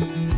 Bye.